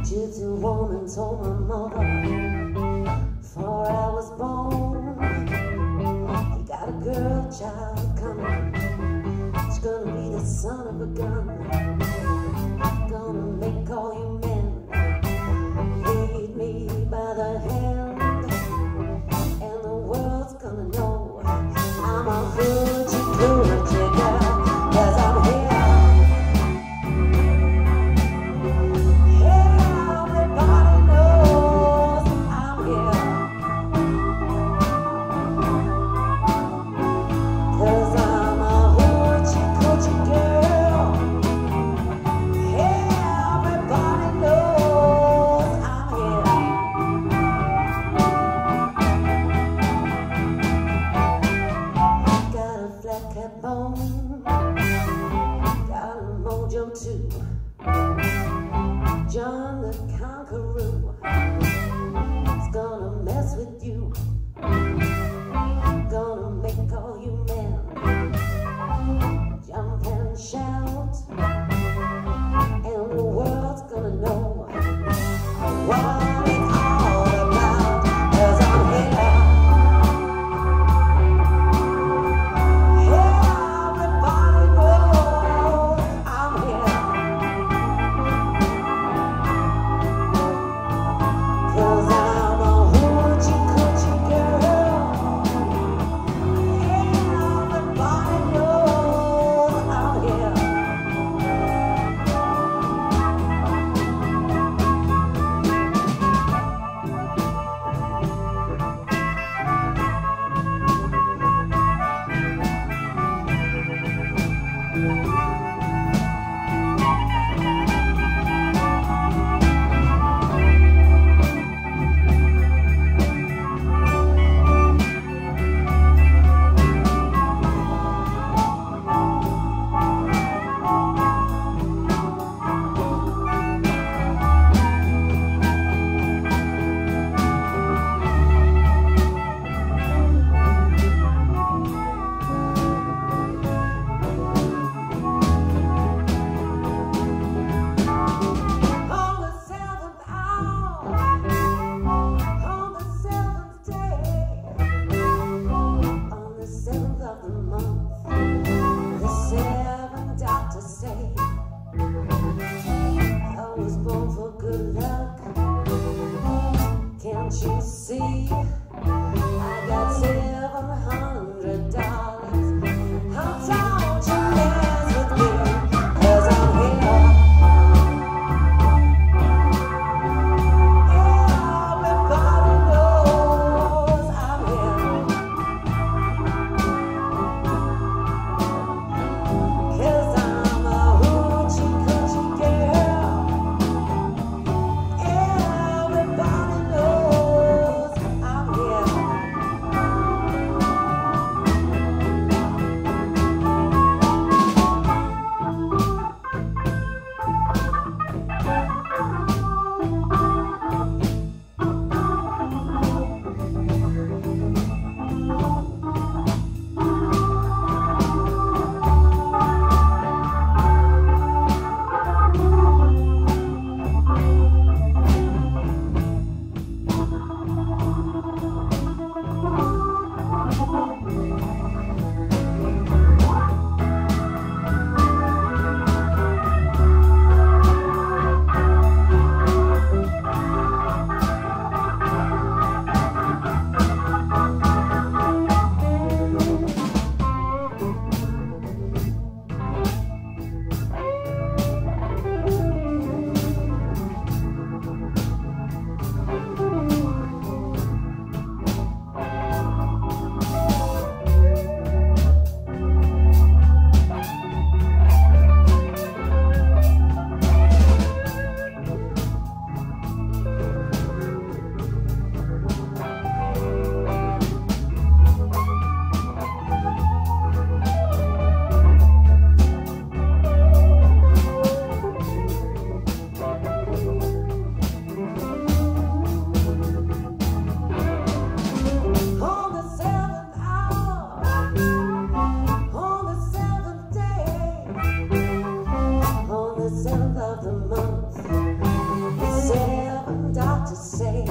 Egyptian woman told my mother before I was born, you got a girl child coming. She's gonna be the son of a gun. Flat cap a bone. Got a mojo too. John the Conqueror is gonna mess with you. of the month. the seventh of the month. Seven doctors say.